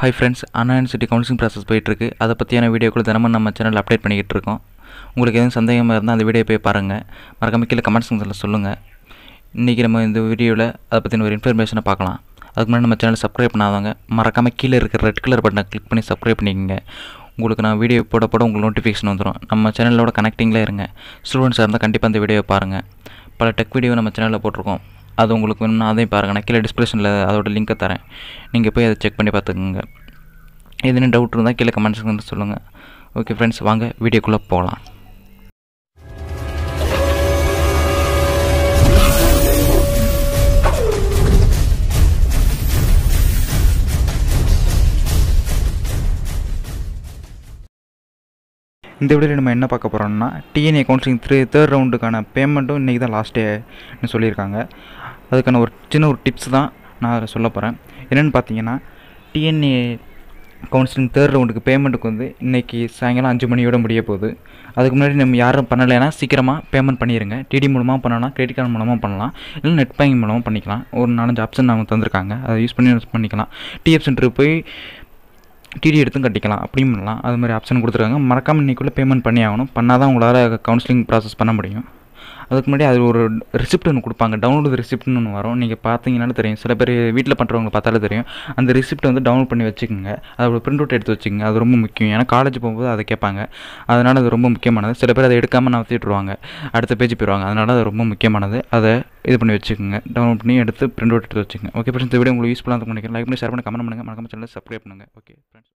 Hi friends Anna University counselling process போயிட்டுருக்கு. அதை பற்றியான வீடியோக்கள் தினமும் நம்ம சேனல் அப்டேட் பண்ணிக்கிட்டு இருக்கோம். உங்களுக்கு எதுவும் சந்தேகமாக இருந்தால் அந்த வீடியோ போய் பாருங்கள் மறக்காம கீழே கமெண்ட் செக்ஷனில் சொல்லுங்கள் இன்றைக்கி நம்ம இந்த வீடியோவில் அதை பற்றின ஒரு இன்ஃபர்மேஷனை பார்க்கலாம். அதுக்கு முன்னாடி நம்ம சேனல் சப்ஸ்கிரைப் பண்ணாதவங்க மறக்காமல் கீழே இருக்கிற ரெட் கலர் பட்டனை கிளிக் பண்ணி சப்ஸ்கிரைப் பண்ணிக்கோங்க. உங்களுக்கு நான் வீடியோ போட போட உங்களுக்கு நோட்டிஃபிகேஷன் வந்துடும் நம்ம சேனலோட கனெக்டிங்கில் இருங்க. ஸ்டூடெண்ட்ஸாக இருந்தால் கண்டிப்பாக அந்த வீடியோவை பாருங்கள் பல டெக் வீடியோ நம்ம சேனலில் போட்டிருக்கோம். அது உங்களுக்கு வேணும்னா அதையும் பாருங்கள் நான் கீழே டிஸ்கிரிப்ஷனில் அதோட லிங்க்கை தரேன். நீங்கள் போய் அதை செக் பண்ணி பார்த்துக்கோங்க. எதுனா டவுட் இருந்தால் கீழே கமெண்ட்ஸ் சொல்லுங்கள் ஓகே ஃப்ரெண்ட்ஸ் வாங்க வீடியோக்குள்ளே போகலாம். இந்த வீடியோவில் நம்ம என்ன பார்க்க போகிறோம்னா டிஎன்ஏ கவுன்சிலிங் த்ரீ தேர்ட் ரவுண்டுக்கான பேமெண்ட்டும் இன்றைக்கி தான் லாஸ்ட் டேன்னு சொல்லியிருக்காங்க. அதுக்கான ஒரு சின்ன ஒரு டிப்ஸ் தான் நான் சொல்ல போகிறேன் என்னென்னு பார்த்தீங்கன்னா டிஎன்ஏ கவுன்சிலிங் தேர்ட் ரவுண்டுக்கு பேமெண்ட்டுக்கு வந்து இன்றைக்கி சாயங்காலம் அஞ்சு மணியோட முடிய போகுது. அதுக்கு முன்னாடி நம்ம யாரும் பண்ணலைன்னா சீக்கிரமாக பேமெண்ட் பண்ணிடுங்க டிடி மூலமாக பண்ணலாம் கிரெடிட் கார்டு மூலமாக பண்ணலாம் இல்லை நெட் பேங்கிங் மூலமாக பண்ணிக்கலாம். ஒரு நாலஞ்சு ஆப்ஷன் அவங்க தந்திருக்காங்க. அதை யூஸ் பண்ணி யூஸ் பண்ணிக்கலாம். டிஎஃப் சென்டருக்கு போய் டிடி எடுத்தும் கட்டிக்கலாம் அப்படியும் பண்ணலாம். அது மாதிரி ஆப்ஷன் கொடுத்துருக்காங்க. மறக்காமல் இன்றைக்குள்ளே பேமெண்ட் பண்ணி ஆகணும். பண்ணால் தான் உங்களால் கவுன்சிலிங் ப்ராசஸ் பண்ண முடியும். அதுக்கு முன்னாடி அது ஒரு ரிசிப்ட் ஒன்று கொடுப்பாங்க. டவுன்லோடு ரிசிப்ட்னு ஒன்று வரும். நீங்கள் பார்த்தீங்கன்னாலும் தெரியும். சில பேர் வீட்டில் பண்ணுறவங்க பார்த்தாலே தெரியும். அந்த ரிசிப்ட் வந்து டவுன்லோட் பண்ணி வச்சுக்கோங்க. அதோட பிரிண்ட் அவுட் எடுத்து வச்சுக்கோங்க. அது ரொம்ப முக்கியம். ஏன்னா காலேஜ் போகும்போது அதை கேட்பாங்க. அதனால் அது ரொம்ப முக்கியமானது. சில பேர் அதை எடுக்காமல் நான் விட்டுருவாங்க அடுத்த பேஜ் போயிடுவாங்க. அதனால் அது ரொம்ப முக்கியமானது. அதை இது பண்ணி வச்சுக்கோங்க. டவுன்லோட் பண்ணி எடுத்து பிரிண்ட் அவுட் எடுத்து வச்சுக்கோங்க. ஓகே ஃப்ரெண்ட்ஸ் இந்த வீடியோ உங்களுக்கு யூஸ்ஃபுல்லாக இருக்கும் நினைக்கிறேன். லைக் பண்ணி ஷேர் பண்ணி கமெண்ட் பண்ணுங்கள் மறக்காம சேனலில் சப்ஸ்கிரைப் பண்ணுங்கள் ஓகே ஃப்ரெண்ட்ஸ்